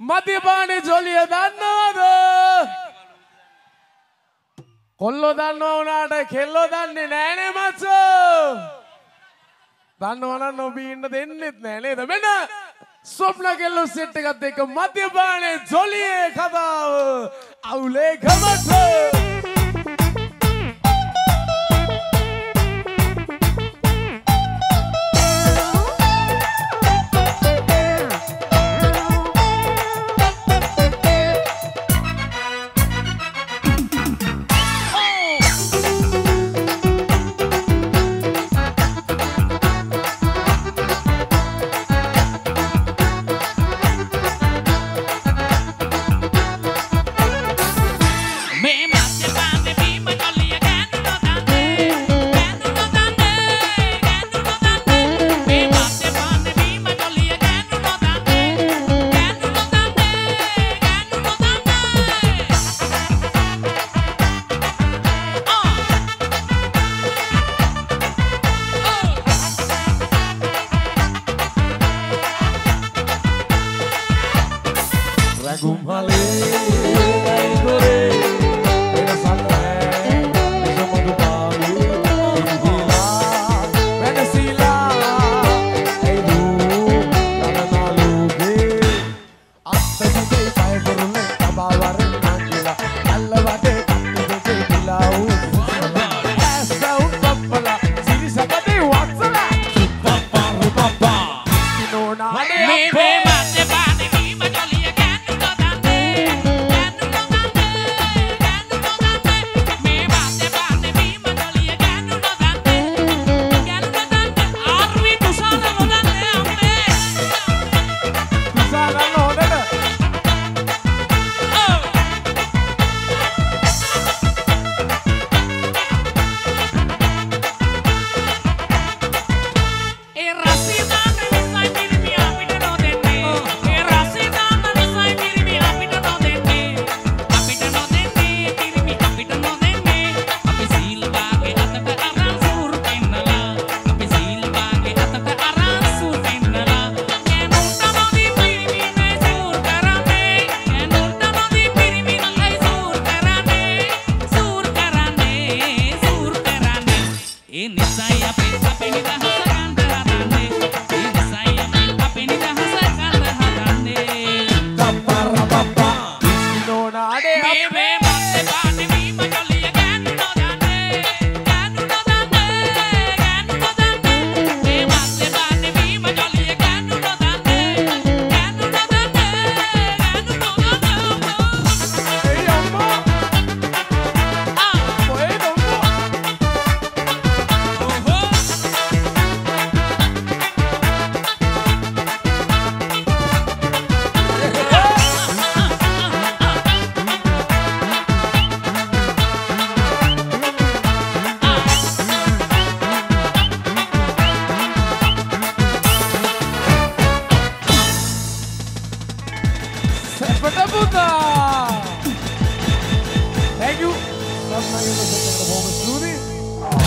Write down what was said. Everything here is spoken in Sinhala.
මතිපානේ ජොලිය දන්නවද? කොල්ලො දන්නවා වනාට කෙල්ලො දන්නේ නෑනේ මච්චෝ දන්නවනම් නොබීන්න දෙන්නෙත් නෑනේද මෙන්න ස්වප්න කෙල්ලො සෙට් එකත් එක මතිපානේ ජොලියේ කතාව අවුලේ කමච්චෝ Tiago lei. Thank you. That's my performance.